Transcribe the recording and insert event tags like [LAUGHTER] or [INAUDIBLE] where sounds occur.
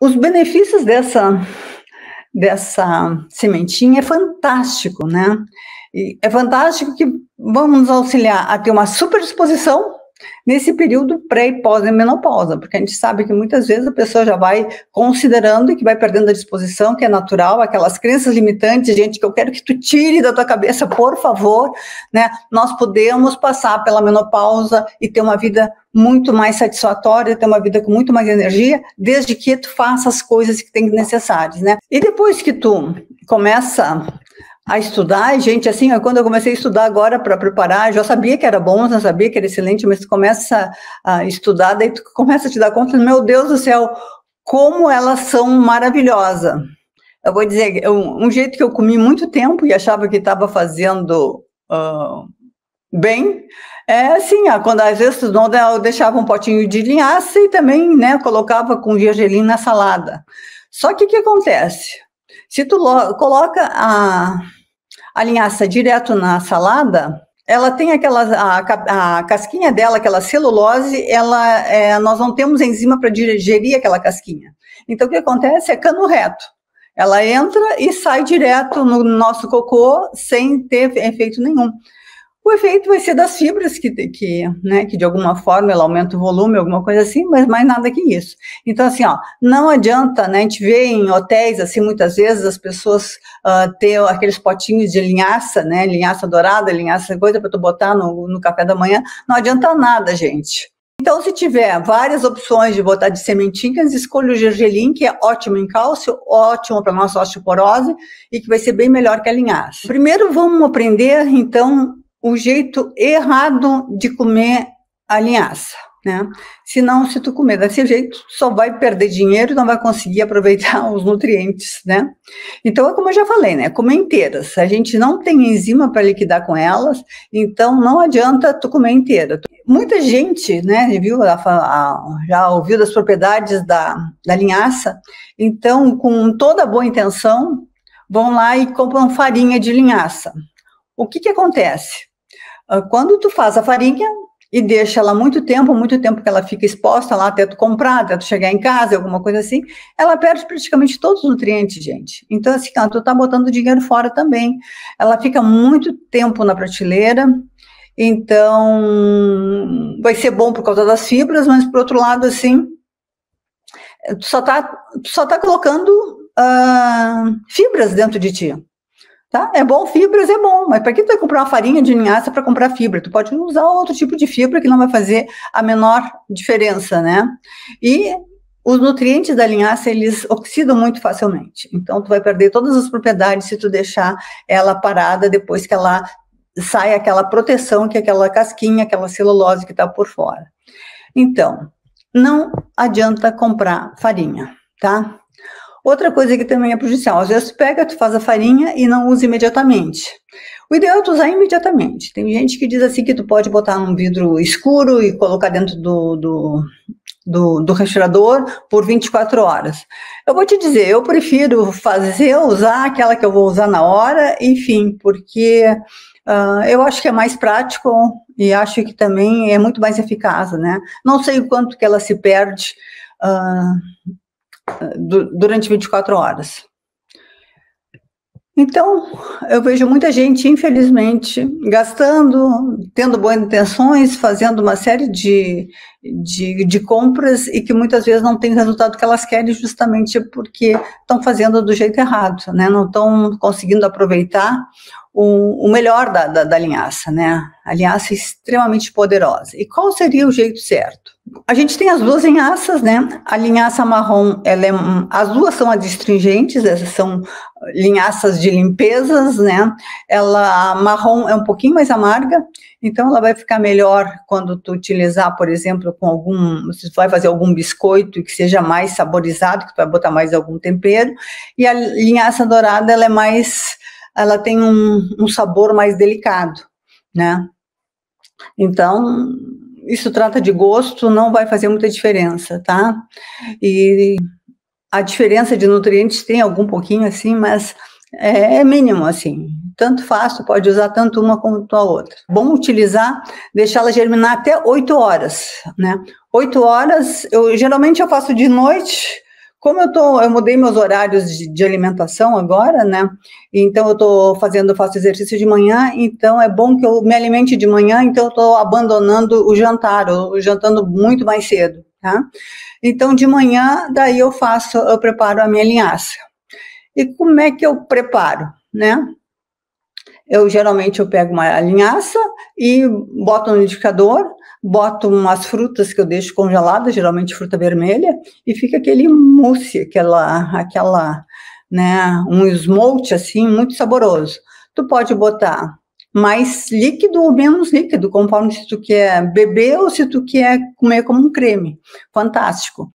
os benefícios dessa, dessa sementinha é fantástico, né? E é fantástico que vamos nos auxiliar a ter uma super disposição nesse período pré e pós-menopausa, porque a gente sabe que muitas vezes a pessoa já vai considerando que vai perdendo a disposição, que é natural, aquelas crenças limitantes, gente, que eu quero que tu tire da tua cabeça, por favor, né? Nós podemos passar pela menopausa e ter uma vida muito mais satisfatória, ter uma vida com muito mais energia, desde que tu faça as coisas que tem necessárias, né? E depois que tu começa a estudar, gente, assim, quando eu comecei a estudar agora para preparar, já sabia que era bom, já sabia que era excelente, mas tu começa a estudar, daí tu começa a te dar conta, meu Deus do céu, como elas são maravilosas. Eu vou dizer, um jeito que eu comi muito tempo e achava que estava fazendo uh, bem, é assim, quando às vezes eu deixava um potinho de linhaça e também, né, colocava com gergelim na salada. Só que o que acontece? Se tu coloca a a linhaça direto na salada, ela tem aquela a, a, casquinha dela, aquela celulose, ela é, nós não temos enzima para digerir aquela casquinha. Então o que acontece é cano reto. Ela entra e sai direto no nosso cocô sem ter efeito nenhum. O efeito vai ser das fibras, que, que, né, que de alguma forma ela aumenta o volume, alguma coisa assim, mas mais nada que isso. Então, assim, ó, não adianta, né, a gente vê em hotéis, assim, muitas vezes as pessoas uh, ter aqueles potinhos de linhaça, né, linhaça dourada, linhaça coisa para tu botar no, no café da manhã, não adianta nada, gente. Então, se tiver várias opções de botar de sementinhas, escolha o gergelim, que é ótimo em cálcio, ótimo para nossa osteoporose e que vai ser bem melhor que a linhaça. Primeiro, vamos aprender, então, o jeito errado de comer a linhaça, né? Senão, se tu comer desse jeito, só vai perder dinheiro e não vai conseguir aproveitar [LAUGHS] os nutrientes, né? Então, é como eu já falei, né? Comer inteiras. A gente não tem enzima para liquidar com elas, então não adianta tu comer inteira. Muita gente, né, viu, já ouviu das propriedades da, da linhaça, então, com toda boa intenção, vão lá e compram farinha de linhaça. O que que acontece? Ah, quando tu faz a farinha e deixa ela muito tempo, muito tempo que ela fica exposta lá até tu comprar, até tu chegar em casa, alguma coisa assim, ela perde praticamente todos os nutrientes, gente. Então, assim, tu tá botando dinheiro fora também. Ela fica muito tempo na prateleira, então vai ser bom por causa das fibras, mas por outro lado, assim, tu só tá, tu só tá colocando uh, fibras dentro de ti. Tá? É bom, fibras é bom, mas para que tu vai comprar uma farinha de linhaça para comprar fibra? Tu pode usar outro tipo de fibra que não vai fazer a menor diferença, né? E os nutrientes da linhaça, eles oxidam muito facilmente. Então, tu vai perder todas as propriedades se tu deixar ela parada depois que ela sai aquela proteção, que é aquela casquinha, aquela celulose que está por fora. Então, não adianta comprar farinha, tá? Outra coisa que também é prejudicial, às vezes tu pega, tu faz a farinha e não usa imediatamente. O ideal é tu usar imediatamente. Tem gente que diz assim que tu pode botar num vidro escuro e colocar dentro do, do, do, do refrigerador por 24 horas. Eu vou te dizer, eu prefiro fazer, usar aquela que eu vou usar na hora, enfim, porque uh, eu acho que é mais prático e acho que também é muito mais eficaz, né? Não sei o quanto que ela se perde uh, durante 24 horas. Então, eu vejo muita gente, infelizmente, gastando, tendo boas intenções, fazendo uma série de, de, de, compras e que muitas vezes não tem o resultado que elas querem, justamente porque estão fazendo do jeito errado, né? não estão conseguindo aproveitar o, o melhor da, da, da linhaça, né? A linhaça é extremamente poderosa. E qual seria o jeito certo? A gente tem as duas linhaças, né? A linhaça marrom, ela é, as duas são adstringentes, essas são linhaças de limpezas, né? Ela a marrom é um pouquinho mais amarga, então ela vai ficar melhor quando tu utilizar, por exemplo, com algum, você vai fazer algum biscoito que seja mais saborizado, que tu vai botar mais algum tempero. E a linhaça dourada, ela é mais ela tem um, um sabor mais delicado, né? Então, isso trata de gosto, não vai fazer muita diferença, tá? E a diferença de nutrientes tem algum pouquinho assim, mas é, é mínimo assim. Tanto faz, tu pode usar tanto uma quanto a outra. Bom utilizar, deixá-la germinar até 8 horas, né? 8 horas, eu geralmente eu faço de noite, como eu tô, eu mudei meus horários de, de alimentação agora, né? Então eu tô fazendo, faço exercício de manhã, então é bom que eu me alimente de manhã, então eu tô abandonando o jantar, ou jantando muito mais cedo, tá? Então de manhã, daí eu faço, eu preparo a minha linhaça. E como é que eu preparo, né? Eu geralmente eu pego uma linhaça e boto no liquidificador, boto umas frutas que eu deixo congeladas, geralmente fruta vermelha, e fica aquele mousse, aquela, aquela, né, um esmalte assim, muito saboroso. Tu pode botar mais líquido ou menos líquido, conforme se tu quer beber ou se tu quer comer como um creme. Fantástico.